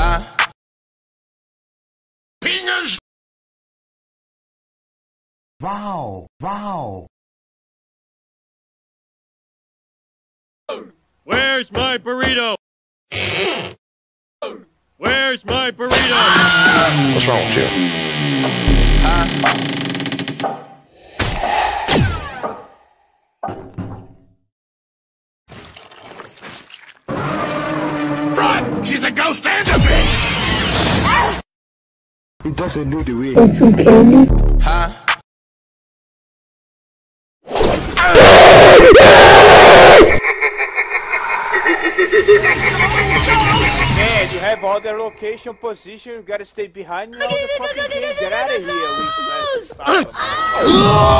huh? Penis! Wow, wow. Where's my burrito? Where's my burrito? What's wrong with you? Huh? She's a ghost and a bitch! It doesn't do the way. Man, you have all their location position. You gotta stay behind me all the fucking game. Get out of here,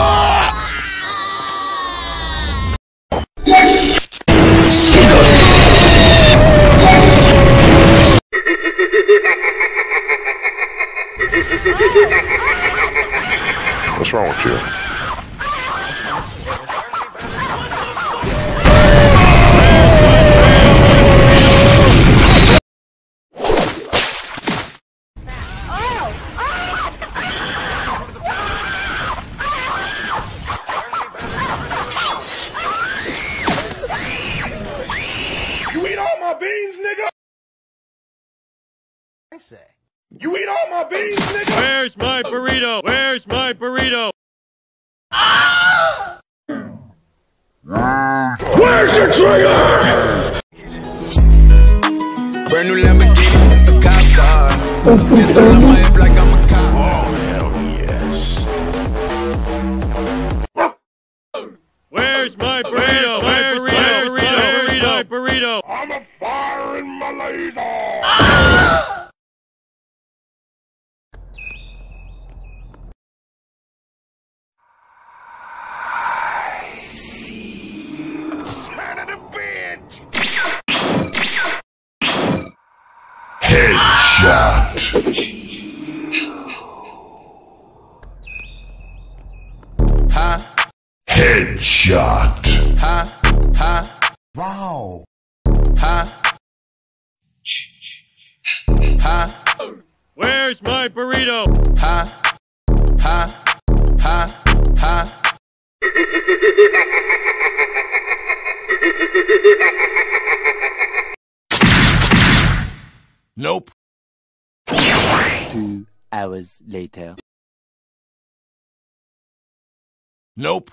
What's wrong with you? You eat all my beans, nigga! I say. You eat all my beans, nigga! Where's my burrito? Where's my burrito? Where's the trigger? Brand new Lamborghini, a cop car. Pistol on my hip like I'm a cop. Oh, hell yes. Where's my burrito? Where's my burrito? Where's my burrito? I'm a fire in my laser! Ha, Headshot! ha, ha, Wow! ha. Ha, Where's my burrito? ha, ha, ha, ha. Nope. Two hours later. Nope.